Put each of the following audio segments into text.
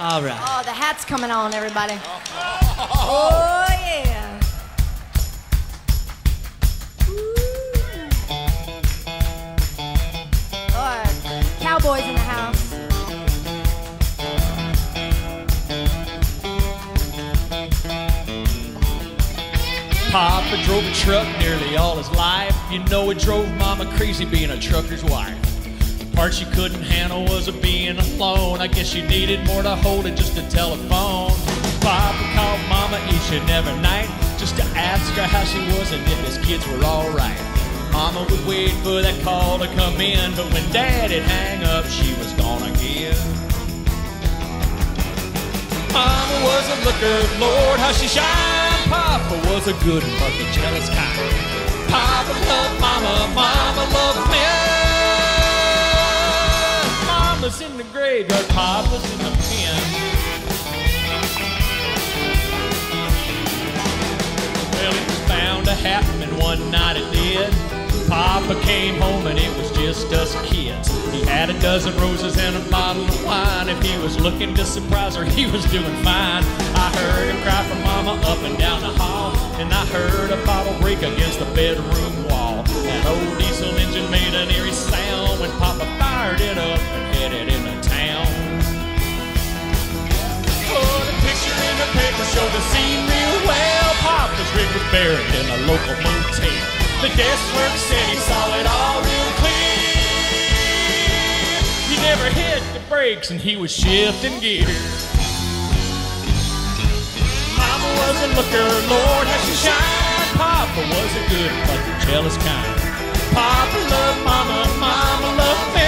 All right. Oh, the hat's coming on, everybody. Oh, yeah. Ooh. All right. Cowboys in the house. Papa drove a truck nearly all his life. You know it drove Mama crazy being a trucker's wife. Part she couldn't handle was a being alone. I guess she needed more to hold it just a telephone. Papa called Mama each and every night just to ask her how she was and if his kids were alright. Mama would wait for that call to come in, but when Dad'd hang up, she was gone again. Mama was a looker, Lord, how she shined. Papa was a good the jealous kind. Graveyard, Papa's in the pen. Well, it was bound to happen, and one night it did. Papa came home and it was just us kids. He had a dozen roses and a bottle of wine. If he was looking to surprise her, he was doing fine. I heard him cry for mama up and down the hall. And I heard a bottle break against the bedroom wall. That old local motel. The clerk said he saw it all real clear. He never hit the brakes and he was shifting gears. Mama was a looker, Lord, how she shined. Papa was a good but jealous kind. Papa loved Mama, Mama loved me.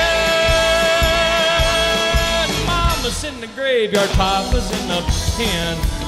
Mama's in the graveyard, Papa's in the pen.